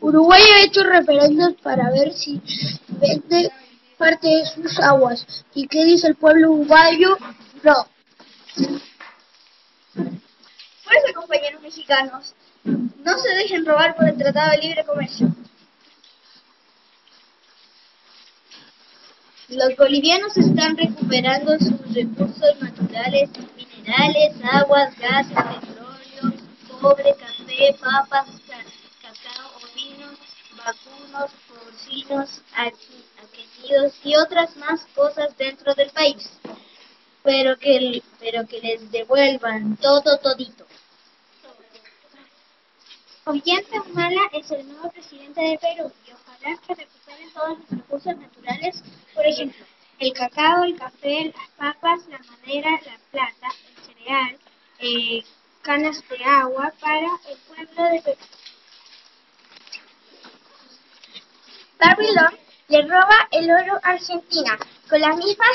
Uruguay ha hecho referendos para ver si vende parte de sus aguas. ¿Y qué dice el pueblo uruguayo? No. Por compañeros mexicanos, no se dejen robar por el Tratado de Libre Comercio. Los bolivianos están recuperando sus recursos naturales, minerales, aguas, gases, petróleo, cobre, café, papas, vacunos, porcinos, aquenidos y otras más cosas dentro del país. Pero que, pero que les devuelvan todo todito. Ollanta Humala es el nuevo presidente de Perú y ojalá que recuperen todos los recursos naturales por ejemplo, el cacao, el café, las papas, la madera, la plata, el cereal, eh, canas de agua para el pueblo de Perú. Babylon le roba el oro a Argentina con las mismas,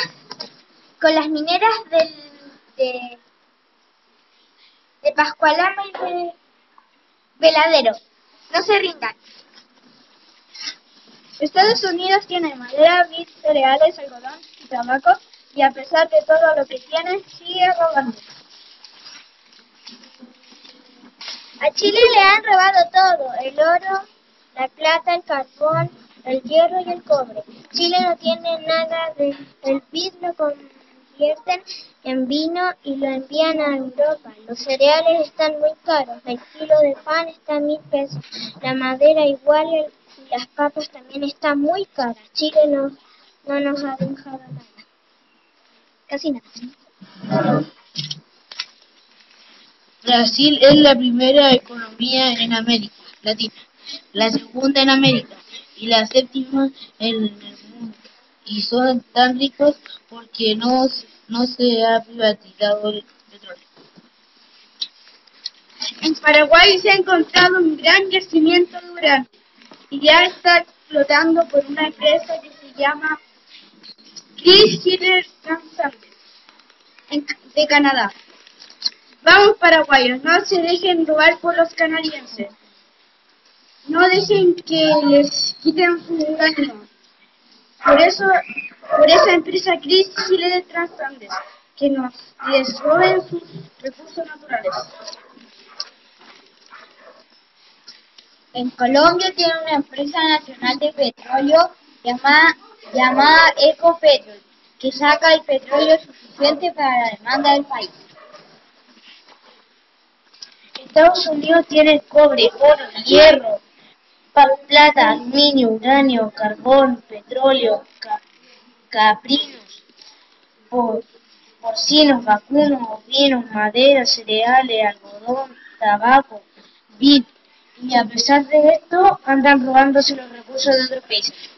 con las mineras del, de, de Pascualama y de Veladero. No se rindan. Estados Unidos tiene madera, vid, cereales, algodón y tabaco, y a pesar de todo lo que tiene, sigue robando. A Chile le han robado todo, el oro, la plata, el carbón, el hierro y el cobre. Chile no tiene nada de el vid lo convierten en vino y lo envían a Europa. Los cereales están muy caros, el kilo de pan está a mil pesos, la madera igual y las papas también están muy caras. Chile no, no nos ha dejado nada. Casi nada. Brasil es la primera economía en América Latina, la segunda en América y la séptima en el mundo. Y son tan ricos porque no, no se ha privatizado el petróleo. En Paraguay se ha encontrado un gran yacimiento de uranio y ya está explotando por una empresa que se llama Chris Hiller de Canadá. Vamos paraguayos, no se dejen robar por los canadienses. No dejen que les quiten su uranio. Por eso, por esa empresa Chris Chile de que nos les roben sus recursos naturales. En Colombia tiene una empresa nacional de petróleo llamada, llamada Ecopetrol, que saca el petróleo suficiente para la demanda del país. Estados Unidos tiene cobre, oro, hierro, plata, aluminio, uranio, carbón, petróleo, caprinos, porcinos, vacunos, ovinos, madera, cereales, algodón, tabaco, vid, y a pesar de esto andan robándose los recursos de otros países.